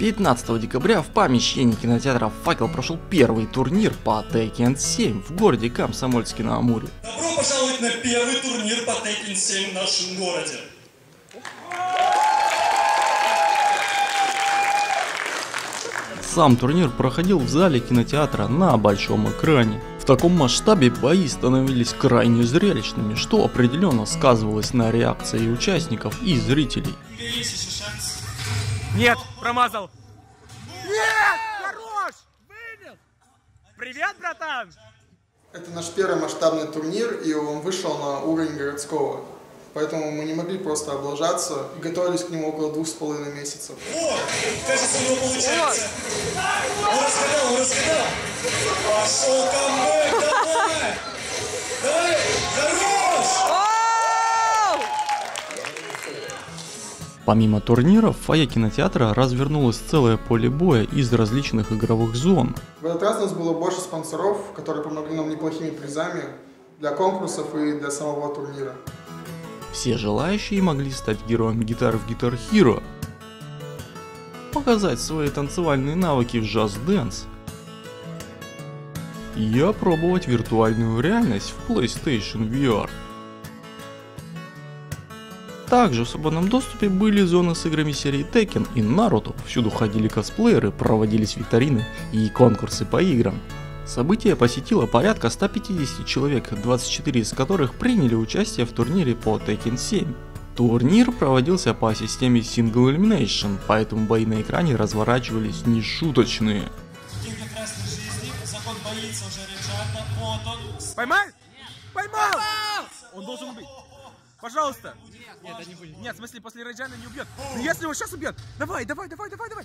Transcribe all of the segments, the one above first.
15 декабря в помещении кинотеатра «Факел» прошел первый турнир по Tekken 7 в городе Комсомольске на Амуре. Добро пожаловать на первый турнир по Tekken 7 в нашем городе. Сам турнир проходил в зале кинотеатра на большом экране. В таком масштабе бои становились крайне зрелищными, что определенно сказывалось на реакции участников и зрителей. Нет, промазал. Нет, хорош! Вынес! Привет, братан! Это наш первый масштабный турнир, и он вышел на уровень городского. Поэтому мы не могли просто облажаться и готовились к нему около двух с половиной месяцев. О, кажется, у него получается. Он разгадал, он разгадал. Пошел камбэк, Помимо турниров, в фойе кинотеатра развернулось целое поле боя из различных игровых зон. В этот раз у нас было больше спонсоров, которые помогли нам неплохими призами для конкурсов и для самого турнира. Все желающие могли стать героем гитар в Guitar Hero, показать свои танцевальные навыки в Just Dance и опробовать виртуальную реальность в PlayStation VR. Также в свободном доступе были зоны с играми серии Tekken и Naruto, всюду ходили косплееры, проводились викторины и конкурсы по играм. Событие посетило порядка 150 человек, 24 из которых приняли участие в турнире по Tekken 7. Турнир проводился по системе Single Elimination, поэтому бои на экране разворачивались нешуточные. Поймал? Поймал! Он должен убить. Пожалуйста. Нет, это не будет. Нет, в смысле, после Рейджана не убьет. Но если он сейчас убьет, давай, давай, давай, давай, давай.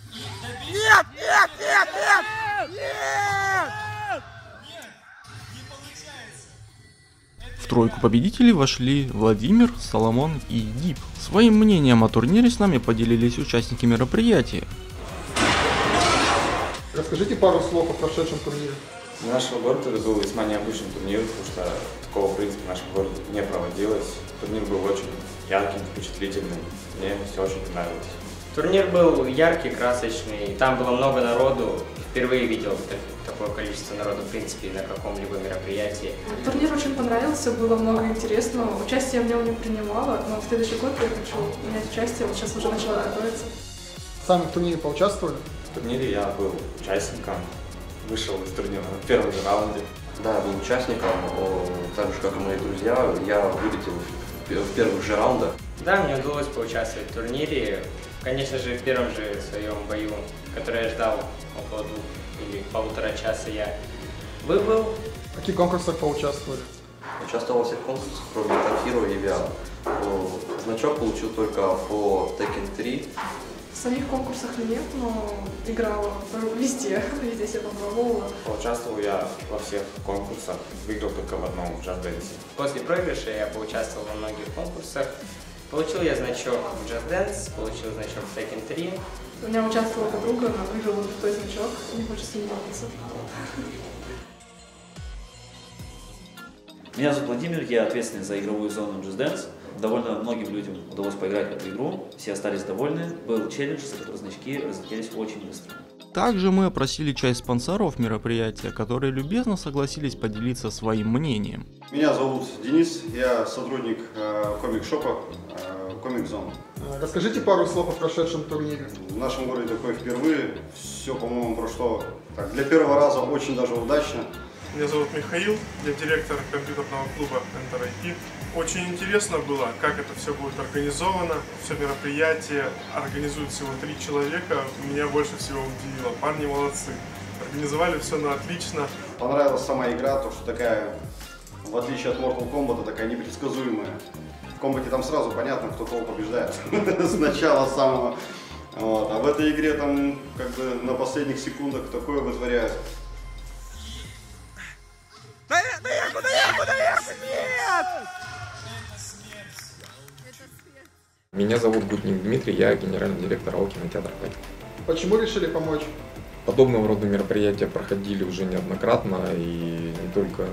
Нет, нет, нет, нет! Нет! Не получается. В тройку победителей вошли Владимир, Соломон и Дип. Своим мнением о турнире с нами поделились участники мероприятия. Расскажите пару слов о прошедшем турнире. Для нашего города это был весьма необычный турнир, потому что такого, в принципе, в нашем городе не проводилось. Турнир был очень ярким, впечатлительным. Мне все очень понравилось. Турнир был яркий, красочный, там было много народу. Впервые видел так- такое количество народу, в принципе, на каком-либо мероприятии. Турнир очень понравился, было много интересного. Участие в нем не принимала, но в следующий год я хочу принять участие, вот сейчас уже начала готовиться. Сами в турнире поучаствовали? В турнире я был участником, вышел из турнира на первом же раунде. Да, был участником, так же, как и мои друзья, я вылетел в пе- в первых же раундах. Да, мне удалось поучаствовать в турнире. Конечно же, в первом же своем бою, который я ждал около двух или полутора часа, я выбыл. В каких конкурсах поучаствовали? Участвовал во всех конкурсах, кроме Hero и. О, Значок получил только по Tekken 3. Самих конкурсах нет, но играла везде, везде себя попробовала. Поучаствовал я во всех конкурсах, выиграл только в одном, в Dance. После проигрыша я поучаствовал во многих конкурсах. Получил я значок в Dance, получил значок в Tekken 3. У меня участвовала подруга, она выиграла вот той значок, не хочет с ней делиться. Меня зовут Владимир, я ответственный за игровую зону Just Dance. Довольно многим людям удалось поиграть в эту игру, все остались довольны. Был челлендж, за который значки разлетелись очень быстро. Также мы опросили часть спонсоров мероприятия, которые любезно согласились поделиться своим мнением. Меня зовут Денис, я сотрудник э, комик-шопа э, Комик Зон. Э, Расскажите пару слов о прошедшем турнире. В нашем городе такое впервые, все, по-моему, прошло так, для первого раза очень даже удачно. Меня зовут Михаил, я директор компьютерного клуба Enter IP. Очень интересно было, как это все будет организовано. Все мероприятие организует всего три человека. Меня больше всего удивило. Парни молодцы. Организовали все на отлично. Понравилась сама игра, то, что такая, в отличие от Mortal Kombat, такая непредсказуемая. В комбате там сразу понятно, кто кого побеждает с начала самого. А в этой игре там как бы на последних секундах такое вытворяют. Меня зовут Гутник Дмитрий, я генеральный директор АО кинотеатр. Почему решили помочь? Подобного рода мероприятия проходили уже неоднократно и не только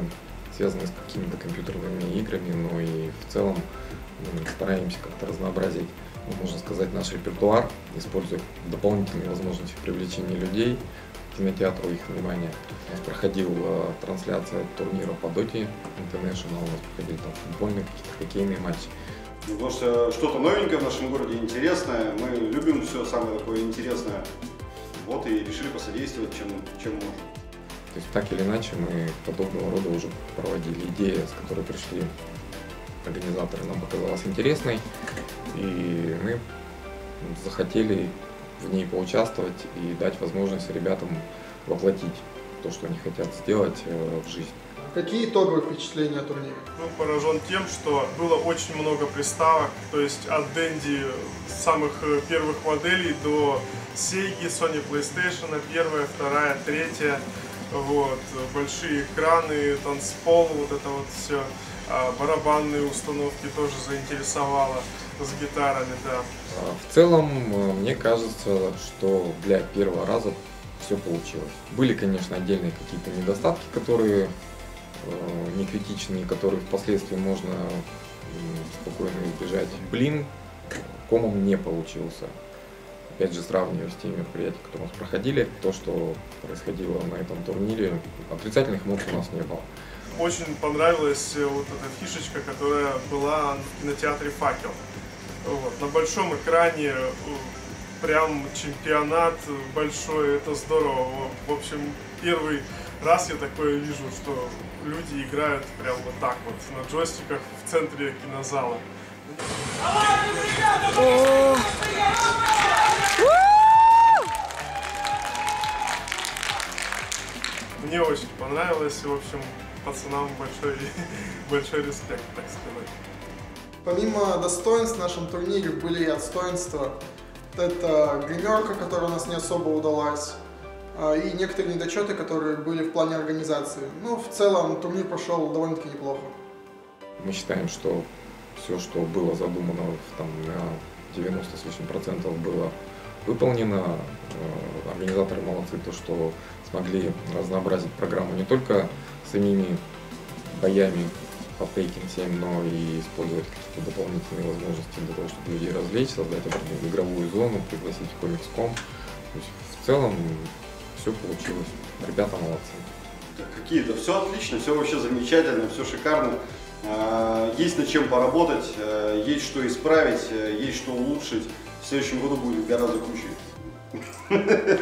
связанные с какими-то компьютерными играми, но и в целом м, стараемся как-то разнообразить ну, можно сказать, наш репертуар, используя дополнительные возможности привлечения людей к кинотеатру их внимание. У нас проходила трансляция турнира по Доте International, у нас проходили там футбольные какие-то хоккейные матчи. Потому что что-то новенькое в нашем городе, интересное. Мы любим все самое такое интересное. Вот и решили посодействовать, чем, чем можем. То есть так или иначе мы подобного рода уже проводили. Идея, с которой пришли организаторы, нам показалась интересной. И мы захотели в ней поучаствовать и дать возможность ребятам воплотить то, что они хотят сделать э, в жизнь. Какие итоговые впечатления о турнире? Был поражен тем, что было очень много приставок, то есть от Дэнди самых э, первых моделей до Sega, Sony PlayStation, первая, вторая, третья, вот, большие экраны, танцпол, вот это вот все, а барабанные установки тоже заинтересовало с гитарами, да. А В целом, э, мне кажется, что для первого раза все получилось. Были, конечно, отдельные какие-то недостатки, которые не критичные, которые впоследствии можно спокойно избежать. Блин, комом не получился. Опять же, сравнивая с теми мероприятиями, которые у нас проходили, то, что происходило на этом турнире, отрицательных эмоций у нас не было. Очень понравилась э, вот эта фишечка, которая была в кинотеатре «Факел». Вот. На большом экране э, прям чемпионат большой, это здорово. В общем, первый раз я такое вижу, что люди играют прям вот так вот на джойстиках в центре кинозала. Мне очень понравилось, в общем, пацанам большой, большой респект, так сказать. Помимо достоинств в нашем турнире были и отстоинства. Это гримерка, которая у нас не особо удалась, и некоторые недочеты, которые были в плане организации. Ну, в целом, турнир прошел довольно-таки неплохо. Мы считаем, что все, что было задумано там, на 90 с лишним процентов было выполнено. Э, Организаторы молодцы, то, что смогли разнообразить программу не только самими боями по Taken 7, но и использовать какие-то дополнительные возможности для того, чтобы людей развлечь, создать игровую зону, пригласить комикс.ком. То есть в целом все получилось. Ребята молодцы. Да какие-то, все отлично, все вообще замечательно, все шикарно. А, Есть над чем поработать, а, есть что исправить, а, есть что улучшить. В следующем году будет гораздо круче.